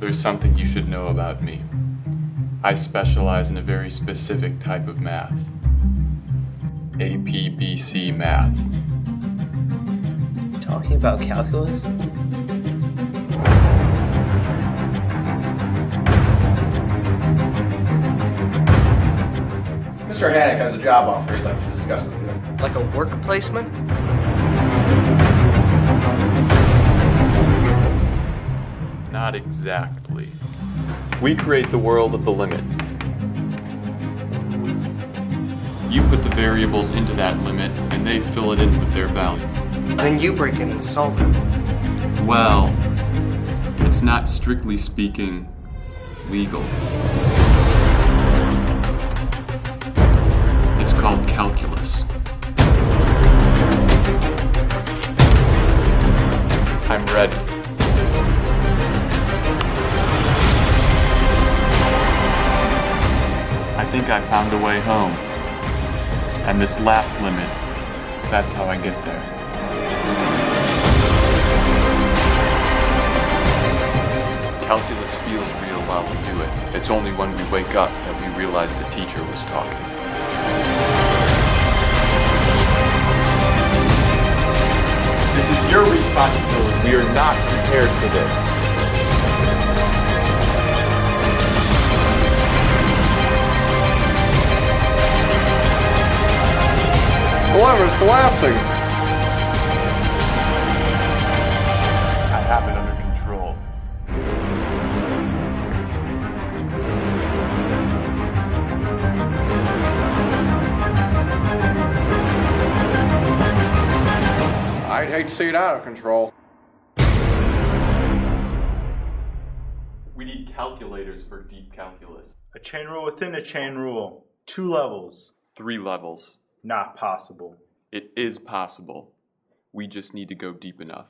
There's something you should know about me. I specialize in a very specific type of math. APBC math. Talking about calculus? Mr. Hannick has a job offer he'd like to discuss with you. Like a work placement? Not exactly. We create the world of the limit. You put the variables into that limit, and they fill it in with their value. Then you break in and solve it. Well, it's not strictly speaking legal. It's called calculus. I'm ready. Think I found a way home. And this last limit, that's how I get there. Calculus feels real while we do it. It's only when we wake up that we realize the teacher was talking. This is your responsibility. We are not prepared for this. Calculus collapsing. I have it under control. I'd hate to see it out of control. We need calculators for deep calculus. A chain rule within a chain rule. Two levels. Three levels. Not possible. It is possible. We just need to go deep enough.